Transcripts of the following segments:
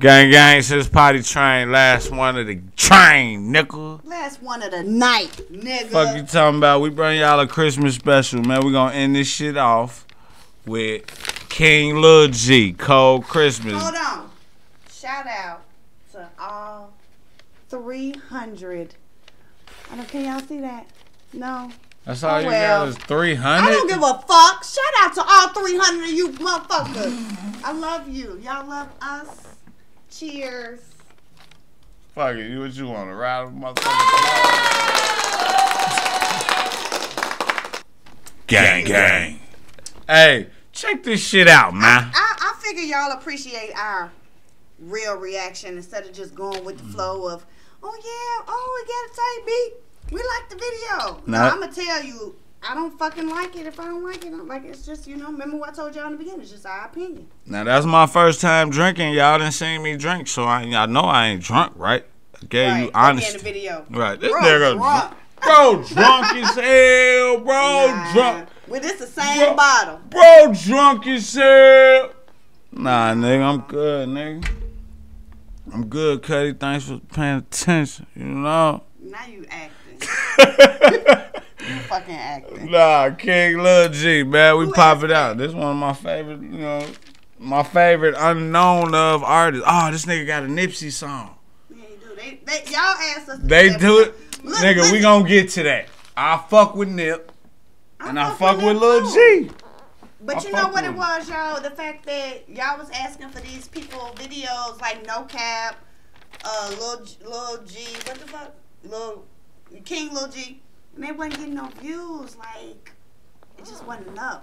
Gang gang since potty train, last one of the train, nickel. Last one of the night, nigga. Fuck you talking about? We bring y'all a Christmas special, man. We gonna end this shit off with King Lil G, Cold Christmas. Hold on. Shout out to all 300. I don't, can y'all see that? No. That's all Oh, you well. got is 300? I don't give a fuck. Shout out to all 300 of you motherfuckers. I love you. Y'all love us. Cheers. Fuck it, you what you want to ride with motherfucker? gang gang. Hey, check this shit out, man. I, I figure y'all appreciate our real reaction instead of just going with the mm. flow of, oh yeah, oh we got a tight beat. We like the video. No, I'm gonna tell you, I don't fucking like it. If I don't like it, I'm like it's just you know. Remember what I told y'all in the beginning? It's just our opinion. Now that's my first time drinking. Y'all didn't see me drink, so I y'all know I ain't drunk, right? I gave right. you honest. in the video. Right, this Bro, nigga, drunk. bro, drunk as hell, bro, Nah. drunk, Well, this the same Bro. bottle. bro, drunk as hell. Nah, nigga, I'm good, nigga. I'm good, Cuddy. Thanks for paying attention. You know. Now you acting. You fucking acting. Nah, King Lil G, man, we Who pop it out. This one of my favorite, you know, my favorite unknown of artists. Oh, this nigga got a Nipsey song. Yeah, you do. They, they, y'all asked us. They do it. Look, nigga. We gonna get to that. I fuck with Nip and I fuck with Lil. G. But I you know what it was, y'all? The fact that y'all was asking for these people videos like No Cap, uh, Lil, G- Lil G, what the fuck? Lil King Lil G. And they wasn't getting no views. Like, it just wasn't enough.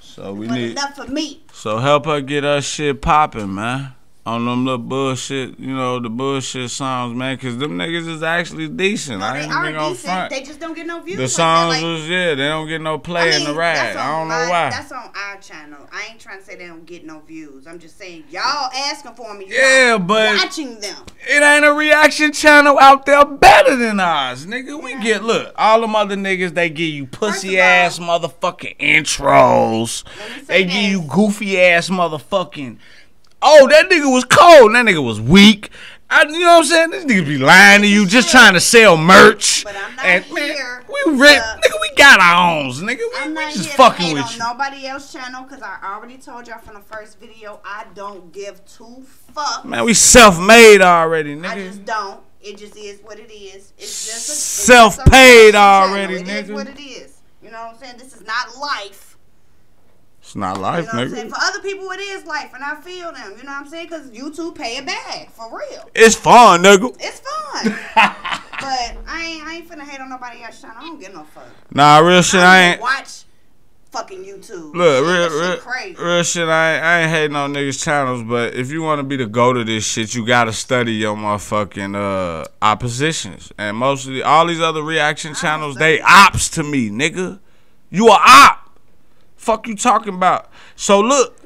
So we wasn't need. enough for me. So help her get her shit popping, man. On them little bullshit, you know, the bullshit songs, man. Cause them niggas is actually decent. No, I they ain't are been on decent. front. They just don't get no views. The like songs. Like, was yeah, they don't get no play in the ride. I don't know why. That's on our channel. I ain't trying to say they don't get no views. I'm just saying y'all asking for me. Yeah, but- watching them. It ain't a reaction channel out there better than ours, nigga. We get look, all them other niggas they give you pussy all- ass motherfucking intros. Let me say They give you goofy ass motherfucking. Oh, that nigga was cold. That nigga was weak. I, you know what I'm saying? This nigga be lying to you, just trying to sell merch. But I'm not and, man, here we rip, nigga. We got our own, nigga. We, I'm we just here fucking with on you. nobody else's channel because I already told y'all from the first video I don't give two fucks. Man, we self-made already, nigga. I just don't. It just is what it is. It's just a, it's just Self-paid reaction already, channel. It is nigga. what it is. You know what I'm saying? This is not life. It's not You life, know I'm saying? nigga. For other people, it is life, and I feel them. You know what I'm saying? Because YouTube pay it back for real. It's fun, nigga. It's fun. but I ain't, I ain't finna hate on nobody else's channel. I don't get no fuck. Nah, real shit. I I ain't. watch fucking YouTube. Look, Shit, real, shit real, crazy. real shit. I ain't, I ain't hating on niggas' channels, but if you want to be the go to this shit, you gotta study your motherfucking uh oppositions. And mostly all these other reaction channels, they ops to me, nigga. You a op. Fuck you talking about? So look,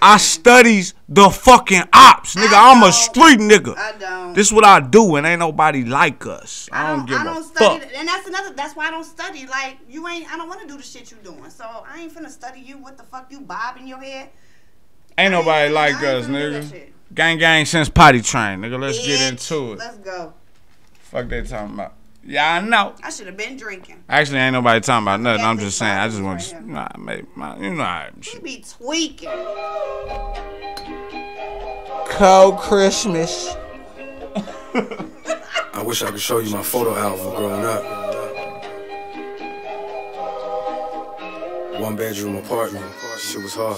I studies the fucking ops, nigga. I'm a street nigga. I don't. This is what I do, and ain't nobody like us. I don't, give I a don't fuck. study, th- and that's another. That's why I don't study. Like you ain't. I don't want to do the shit you doing. So I ain't finna study you. What the fuck you bobbing your head? Ain't nobody ain't- like us, nigga. Gang gang since potty train, nigga. Let's get into it. Let's go. Fuck they talking about. Yeah, I know. I should have been drinking. Actually, ain't nobody talking about nothing. I'm just saying. I just want to, nah, make my, you know, how He shit. be tweaking. Cold Christmas. I wish I could show you my photo album growing up. One bedroom apartment, shit was hard.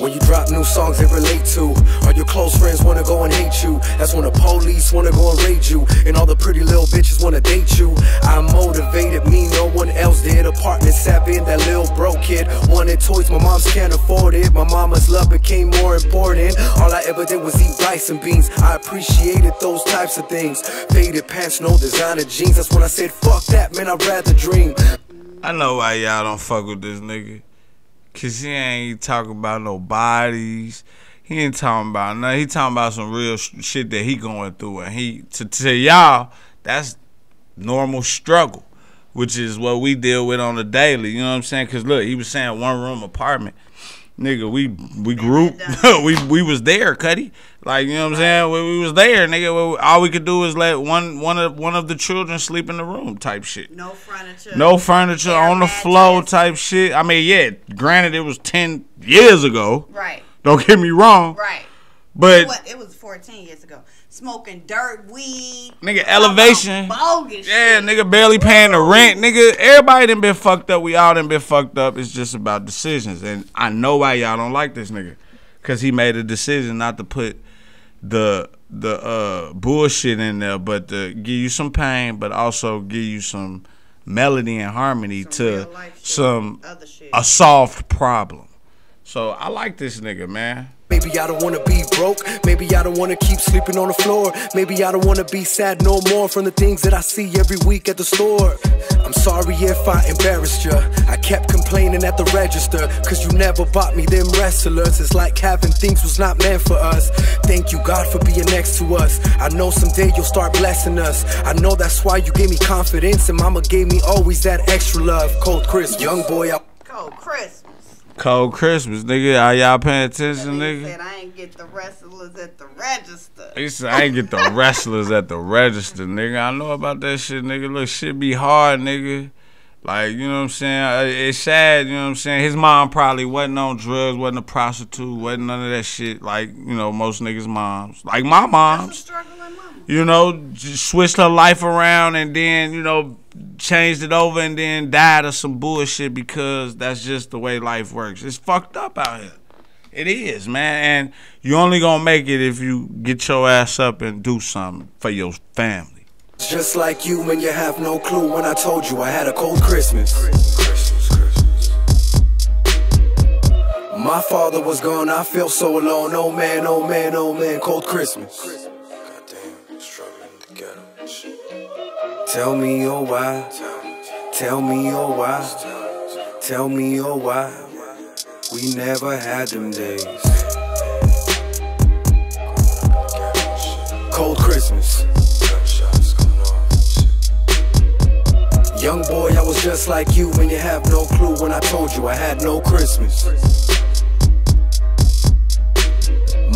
When you drop new songs they relate to, all your close friends wanna go and hate you. That's when the police wanna go and raid you, and all the pretty little bitches wanna date you. I'm motivated, me no one else did. Apartment sat in that little broke kid. Wanted toys, my mom's can't afford it. My mama's love became more important. All I ever did was eat rice and beans. I appreciated those types of things. Faded pants, no designer jeans. That's when I said, fuck that, man, I'd rather dream. I know why y'all don't fuck with this nigga. Cause he ain't talking about no bodies. He ain't talking about nothing. He talking about some real sh- shit that he going through. And he, to, to y'all, that's normal struggle. Which is what we deal with on the daily. You know what I'm saying? Cause look, he was saying one room apartment. Nigga, we we grew, we we was there, Cuddy. Like you know what I'm saying? We, we was there, nigga. All we could do was let one one of one of the children sleep in the room, type shit. No furniture. No furniture Air on the floor, type shit. I mean, yeah. Granted, it was ten years ago. Right. Don't get me wrong, Right. But What? It was 14 years ago. Smoking dirt, weed. nigga, elevation. Bogus. Yeah, shit. nigga barely paying the rent. Nigga, everybody done been fucked up. We all done been fucked up. It's just about decisions. And I know why y'all don't like this nigga. Cause he made a decision not to put the the uh bullshit in there, but to give you some pain, but also give you some melody and harmony Some to some other shit. a solved problem. So I like this nigga, man. Maybe I don't wanna be broke. Maybe I don't wanna keep sleeping on the floor. Maybe I don't wanna be sad no more from the things that I see every week at the store. I'm sorry if I embarrassed ya. I kept complaining at the register, cause you never bought me them wrestlers. It's like having things was not meant for us. Thank you, God, for being next to us. I know someday you'll start blessing us. I know that's why you gave me confidence, and mama gave me always that extra love. Cold Chris, young boy, I Cold Christmas. Cold Christmas, nigga. Are y'all paying attention, He nigga? said I ain't get the wrestlers at the register. He said, I ain't get the wrestlers at the register, nigga. I know about that shit, nigga. Look, shit be hard, nigga. Like, you know what I'm saying? It's sad, you know what I'm saying? His mom probably wasn't on drugs, wasn't a prostitute, wasn't none of that shit like, you know, most niggas' moms. Like my mom's. You know, just switched her life around and then, you know, changed it over and then died of some bullshit because that's just the way life works. It's fucked up out here. It is, man. And you only gonna make it if you get your ass up and do something for your family. Just like you when you have no clue when I told you I had a cold Christmas. My father was gone, I felt so alone. Oh man, oh man, oh man, cold Christmas. Goddamn, struggling to get 'em. Tell me oh why, tell me oh why, tell me oh why. We never had them days. Cold Christmas. Young boy, I was just like you when you have no clue when I told you I had no Christmas.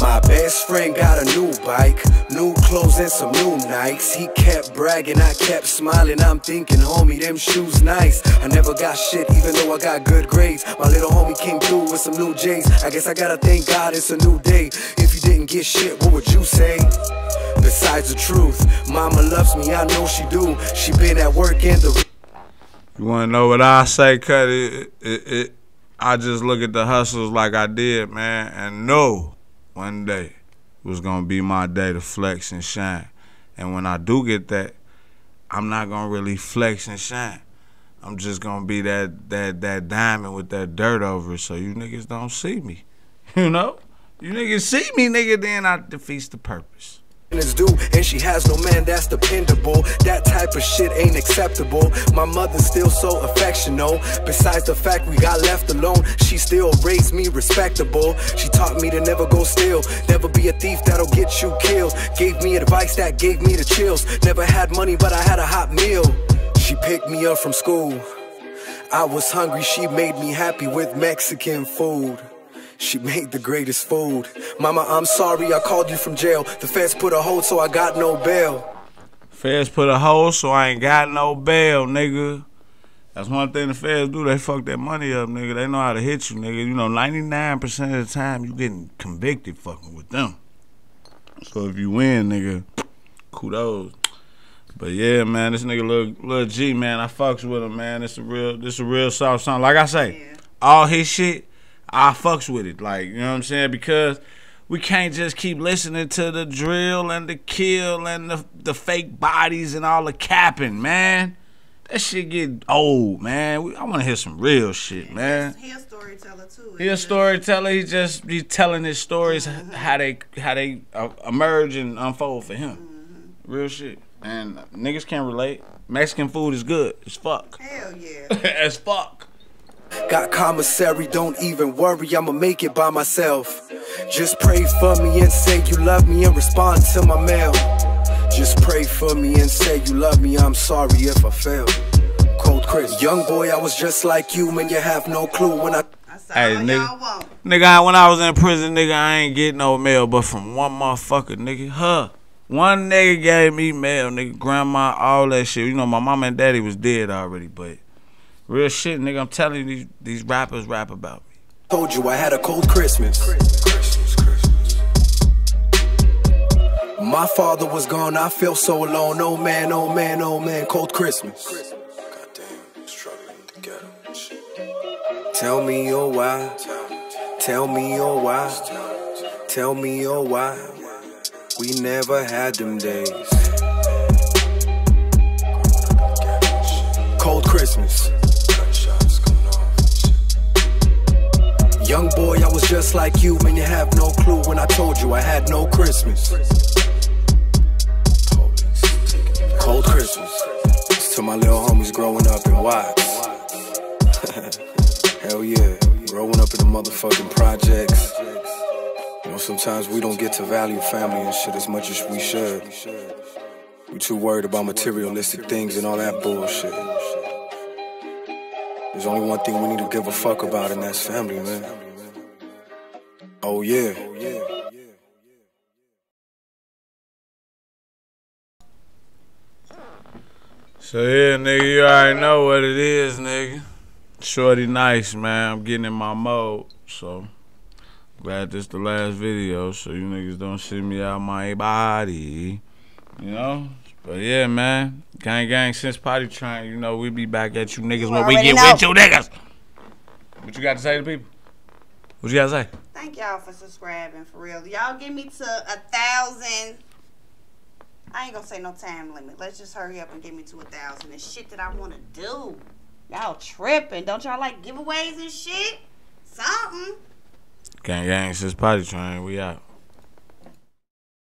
My best friend got a new bike, new clothes and some new Nikes. He kept bragging, I kept smiling. I'm thinking, homie, them shoes nice. I never got shit, even though I got good grades. My little homie came through with some new J's. I guess I gotta thank God it's a new day. If you didn't get shit, what would you say? Besides the truth, mama loves me, I know she do. She been at work in the You wanna know what I say, cut it, it, it I just look at the hustles like I did, man, and know one day was gonna be my day to flex and shine. And when I do get that, I'm not gonna really flex and shine. I'm just gonna be that that that diamond with that dirt over it, so you niggas don't see me. You know, you niggas see me, nigga, then I defeats the purpose. Is due, and she has no man that's dependable. That type of shit ain't acceptable. My mother's still so affectional Besides the fact we got left alone, she still raised me respectable. She taught me to never go steal, never be a thief that'll get you killed. Gave me advice that gave me the chills. Never had money, but I had a hot meal. She picked me up from school. I was hungry, she made me happy with Mexican food. She made the greatest food. Mama, I'm sorry I called you from jail. The feds put a hold so I got no bail. Feds put a hole, so I ain't got no bail, nigga. That's one thing the feds do. They fuck that money up, nigga. They know how to hit you, nigga. You know, 99% of the time, you getting convicted fucking with them. So if you win, nigga, kudos. But yeah, man, this nigga look little G, man. I fucks with him, man. This a real, this a real soft song. Like I say, Yeah. all his shit, I fucks with it. Like, you know what I'm saying? Because we can't just keep listening to the drill and the kill and the the fake bodies and all the capping, man. That shit get old, man. We, I want to hear some real shit, man. He a storyteller too. He a storyteller. He just he's telling his stories how they how they uh, emerge and unfold for him. Real shit. And niggas can't relate. Mexican food is good as fuck. Hell yeah. as fuck. Got commissary, don't even worry, I'ma make it by myself. Just pray for me and say you love me and respond to my mail. Just pray for me and say you love me, I'm sorry if I fail. Cold Chris, young boy, I was just like you, man, you have no clue when I. I That's Hey, nigga. Nigga, when I was in prison, nigga, I ain't get no mail, but from one motherfucker, nigga, huh? One nigga gave me mail, nigga, grandma, all that shit. You know, my mom and daddy was dead already, but real shit, nigga, I'm telling you, these, these rappers rap about me. Told you I had a cold Christmas. My father was gone, I felt so alone. Oh man, oh man, oh man, cold Christmas. Goddamn, struggling to get Tell me oh why. Tell me oh why. Tell me oh why. We never had them days. Cold Christmas. Young boy, I was just like you, man. You have no clue when I told you I had no Christmas. Cold Christmas. It's to my little homies growing up in Watts. Hell yeah. Growing up in the motherfucking projects. You know, sometimes we don't get to value family and shit as much as we should. We too worried about materialistic things and all that bullshit. There's only one thing we need to give a fuck about, and that's family, man. Oh, yeah. So yeah, nigga, you already know what it is, nigga. Shorty nice, man. I'm getting in my mode, so glad this the last video, so you niggas don't see me out my body, you know. But yeah, man, gang gang since potty train, you know we be back at you niggas You when we get know. with you niggas. What you got to say to people? What you got to say? Thank y'all for subscribing for real. Y'all get me to a thousand. I ain't gonna say no time limit. Let's just hurry up and get me to a thousand. And shit that I wanna do. Y'all tripping. Don't y'all like giveaways and shit? Something. Gang gang since potty train, we out.